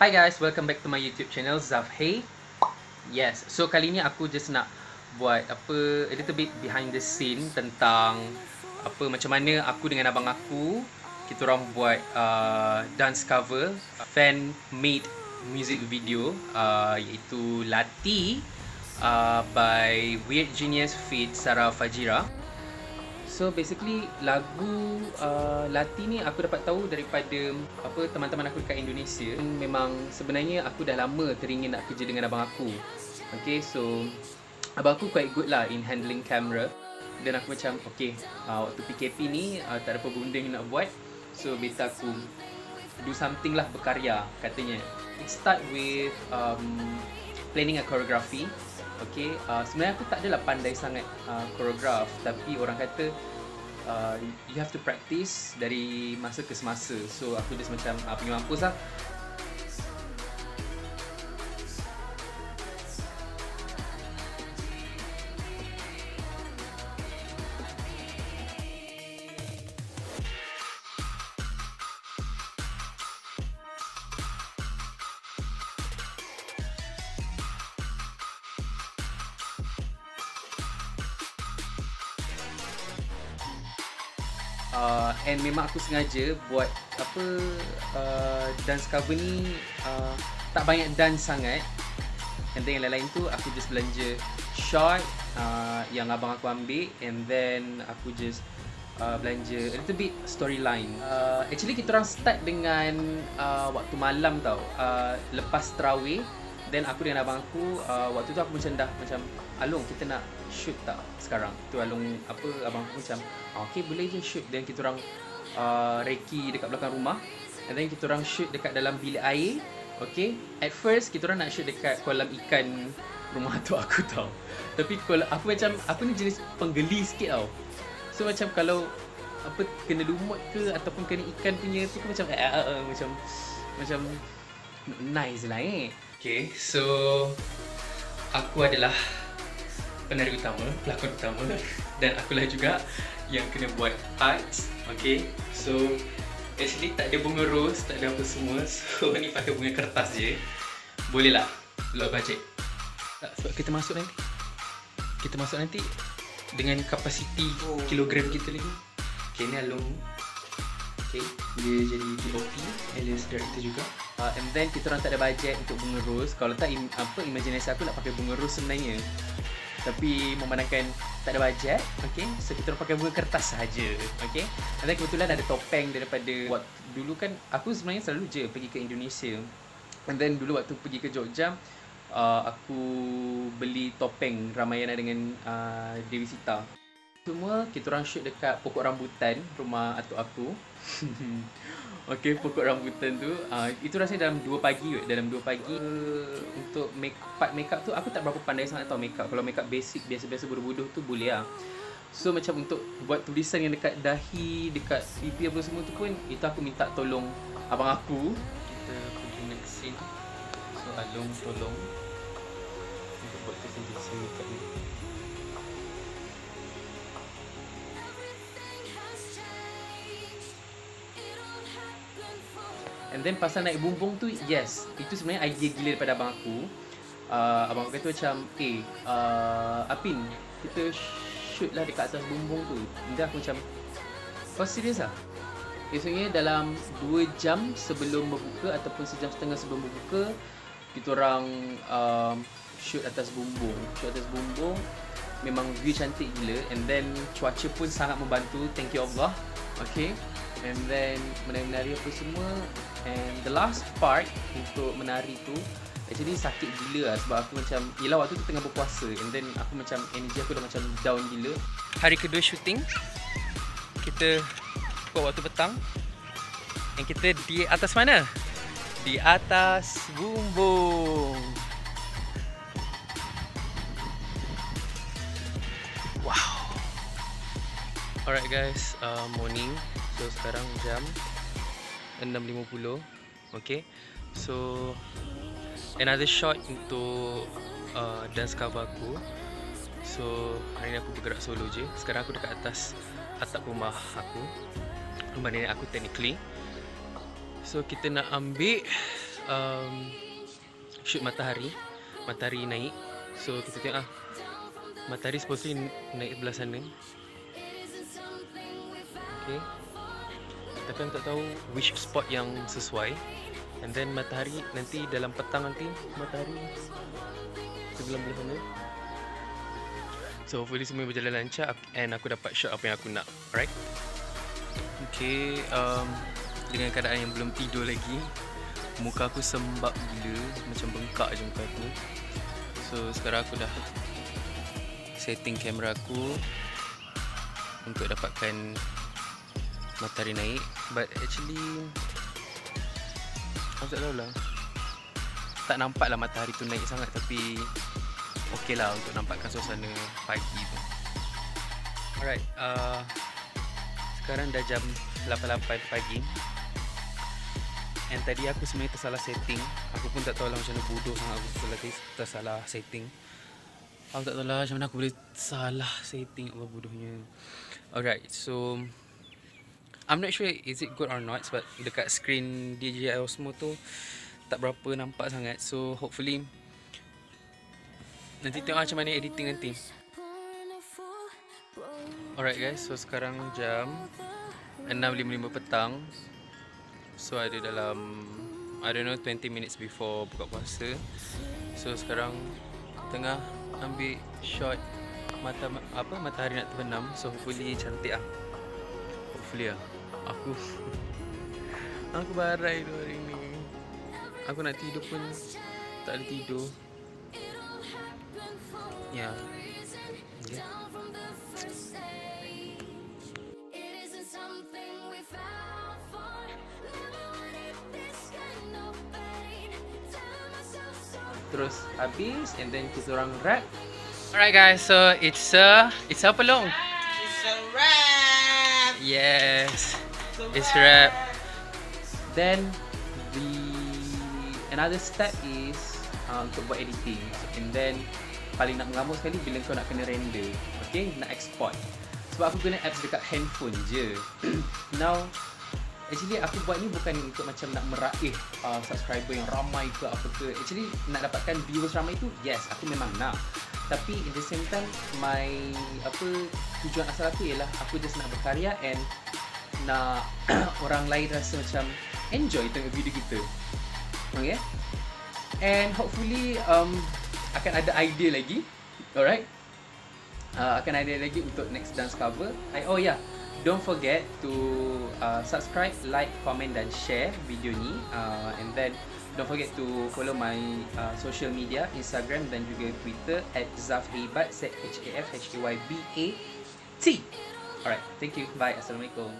Hi guys, welcome back to my YouTube channel Zaf Hey. Yes, so kali ni aku just nak buat apa a little bit behind the scene tentang apa macam mana aku dengan abang aku kita orang buat uh, dance cover fan made music video uh, iaitu Lati uh, by Weird Genius feat Sarah Fajira. So basically lagu uh, Lati ni aku dapat tahu daripada apa teman-teman aku dekat Indonesia. Memang sebenarnya aku dah lama teringin nak kerja dengan abang aku. Okay, so abang aku quite good lah in handling camera. Dan aku macam okay, uh, waktu PKP ni uh, tak ada apa benda nak buat. So beta aku do something lah berkarya katanya. It start with um, planning a choreography Okay, uh, sebenarnya aku tak adalah pandai sangat uh, choreograph. Tapi orang kata uh, You have to practice dari masa ke semasa. So aku just macam uh, pergi mampus lah uh, and memang aku sengaja buat apa uh, dance cover ni uh, tak banyak dance sangat. And then yang lain-lain tu aku just belanja shot uh, yang abang aku ambil. And then aku just uh, belanja a little bit storyline. Uh, actually kita orang start dengan uh, waktu malam tau. Uh, lepas terawih then aku dengan abang aku uh, waktu tu aku macam dah macam Along kita nak shoot tak sekarang? Tu Along apa abang aku macam ah, okay boleh je shoot. Then kita orang uh, reki dekat belakang rumah. And then kita orang shoot dekat dalam bilik air okay at first kita orang nak shoot dekat kolam ikan rumah tu aku tau tapi kalau aku macam aku ni jenis penggeli sikit tau. So macam kalau apa kena lumut ke ataupun kena ikan punya tu kan macam uh, uh, uh, macam macam nice lah eh Okay, so aku adalah penari utama, pelakon utama dan akulah juga yang kena buat art. Okay, so actually tak ada bunga rose, tak ada apa semua. So ni pakai bunga kertas je. Boleh lah, low budget. Tak, sebab kita masuk nanti. Kita masuk nanti dengan kapasiti oh. kilogram kita lagi. Okay, ni Along. Okay, dia jadi DOP alias director juga uh, and then kita orang tak ada bajet untuk bunga rose kalau tak im, apa imajinasi aku nak pakai bunga rose sebenarnya. Tapi memandangkan tak ada bajet okay so kita orang pakai bunga kertas saja okay. And then kebetulan ada topeng daripada waktu dulu kan aku sebenarnya selalu je pergi ke Indonesia. And then dulu waktu pergi ke Jogja uh, aku beli topeng Ramayana dengan uh, Dewi Sita. Semua kita orang shoot dekat pokok rambutan rumah atuk aku. okay, pokok rambutan tu uh, itu rasanya dalam 2 pagi weh. dalam 2 pagi uh, untuk make part makeup tu aku tak berapa pandai sangat tahu makeup. Kalau makeup basic biasa-biasa bodoh-bodoh tu boleh lah. So macam untuk buat tulisan yang dekat dahi, dekat pipi apa semua tu pun itu aku minta tolong abang aku. Kita pergi next scene. So Along tolong untuk buat tulisan makeup ni. And then pasal naik bumbung tu Yes. Itu sebenarnya idea gila daripada abang aku. Uh, Abang aku kata macam Eh uh, Apin Kita shoot lah dekat atas bumbung tu. Dan aku macam Kau serius lah Biasanya dalam 2 jam sebelum berbuka Ataupun sejam setengah sebelum berbuka Kita orang um, Shoot atas bumbung. Shoot atas bumbung Memang view cantik gila. And then cuaca pun sangat membantu Thank you Allah. Okay? And then menari-menari apa semua And the last part untuk menari tu Actually sakit gila lah sebab aku macam Yelah waktu tu tengah berpuasa And then aku macam energy aku dah macam down gila. Hari kedua shooting Kita buat waktu petang. And kita di atas mana? Di atas bumbung. Wow. Alright guys, uh, morning. So sekarang jam 6.50 Okay? So Another shot untuk uh, Dance cover aku. So Hari ni aku bergerak solo je. Sekarang aku dekat atas Atap rumah aku. Rumah nenek aku technically. So kita nak ambil um, shoot matahari. Matahari naik. So kita tengok ah matahari supposedly naik belah sana. Okay tapi aku tak tahu which spot yang sesuai. And then matahari nanti dalam petang nanti matahari sebelah belah sana. So hopefully semua berjalan lancar and aku dapat shot apa yang aku nak. Alright? Okay um, dengan keadaan yang belum tidur lagi muka aku sembab gila macam bengkak je muka aku. So sekarang aku dah setting kamera aku untuk dapatkan matahari naik but actually aku tak tahu lah tak nampak lah matahari tu naik sangat tapi okey lah untuk nampakkan suasana pagi tu. Alright uh, sekarang dah jam 8.8 pagi. And tadi aku sebenarnya tersalah setting. Aku pun tak tahu lah macam mana bodoh sangat aku tersalah, tersalah setting. Aku tak tahu lah macam mana aku boleh salah setting Allah bodohnya. Alright, so I'm not sure is it good or not Sebab dekat screen DJI Osmo tu Tak berapa nampak sangat. So hopefully Nanti tengok macam mana editing nanti. Alright guys, so sekarang jam 6.55 petang. So ada dalam I don't know 20 minutes before buka puasa. So sekarang Tengah ambil shot mata apa matahari nak terbenam. So hopefully cantik ah hopefully ah aku aku barai tu hari ni aku nak tidur pun tak ada tidur ya yeah. okay. terus habis and then kita orang wrap alright guys so it's a long it's a wrap yes. It's, wrap then the another step is uh, untuk buat editing. And then paling nak mengamuk sekali bila kau nak kena render. Okay? Nak export. Sebab aku guna apps dekat handphone je. Now Actually aku buat ni bukan untuk macam nak meraih uh, subscriber yang ramai ke apa ke. Actually nak dapatkan viewers ramai tu yes aku memang nak. Tapi in the same time my apa tujuan asal aku ialah aku just nak berkarya and nak orang lain rasa macam enjoy tengok video kita. Okay? And hopefully um, akan ada idea lagi. Alright? Uh, Akan ada lagi untuk next dance cover. I, Oh yeah. Don't forget to uh, subscribe, like, comment dan share video ni. Uh, and then don't forget to follow my uh, social media Instagram dan juga Twitter at zafhaybat Z H A F H A Y B A T. Alright, thank you. Bye. Assalamualaikum.